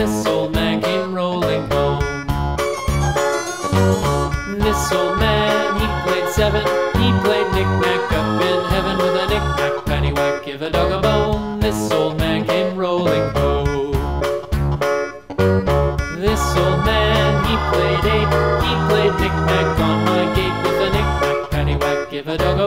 This old man came rolling home. This old man, he played seven. He played knick-knack up in heaven with a knick-knack, paddywhack, give a dog a bone. This old man came rolling home. This old man, he played eight. He played knick-knack on my gate with a knick-knack, paddywhack, give a dog a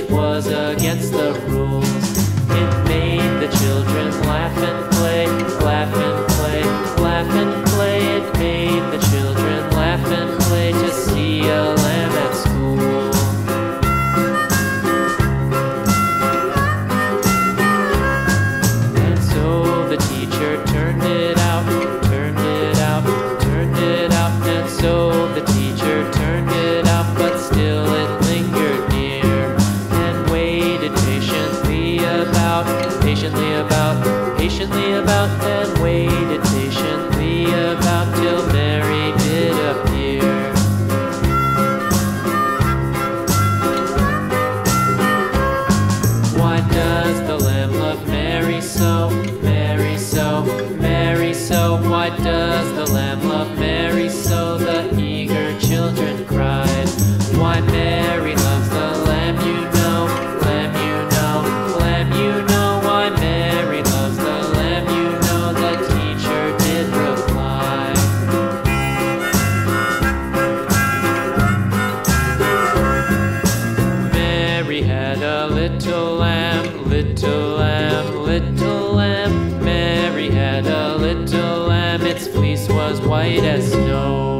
Which little lamb, its fleece was white as snow.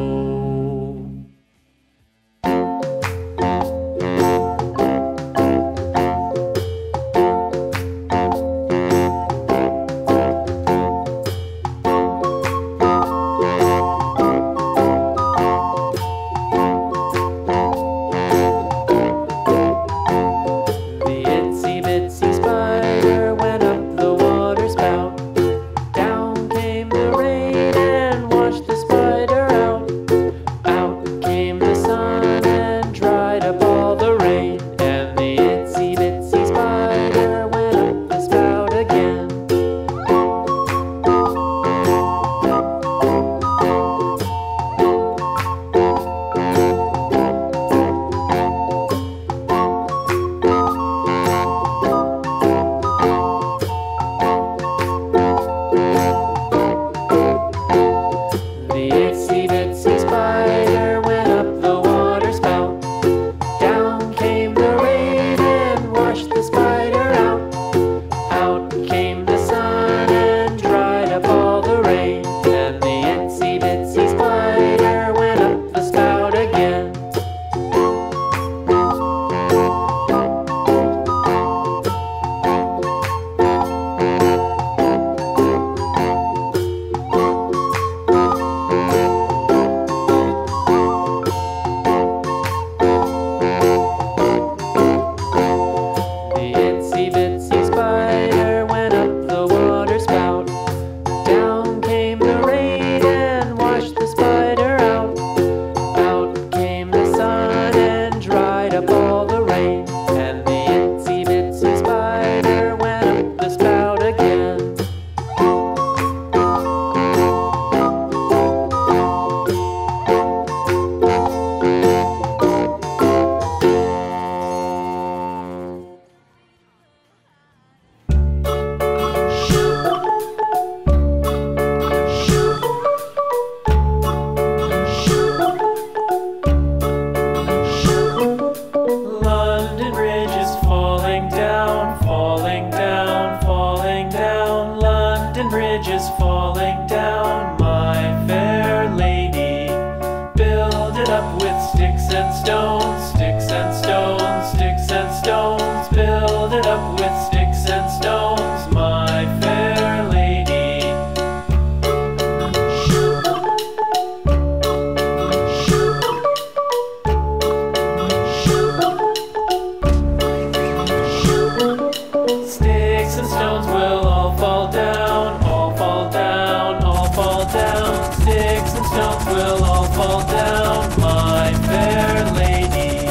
Fall down, my fair lady.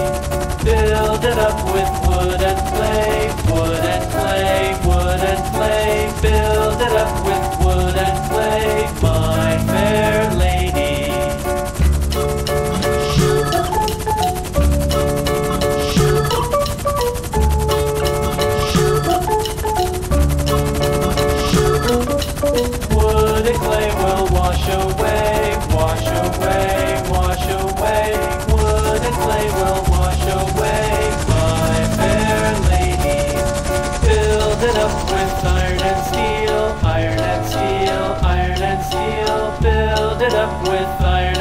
Build it up with wood and clay, wood and clay, wood and clay. Build it up with wood and clay, my fair lady. Wood and clay will wash away, steel, build it up with iron.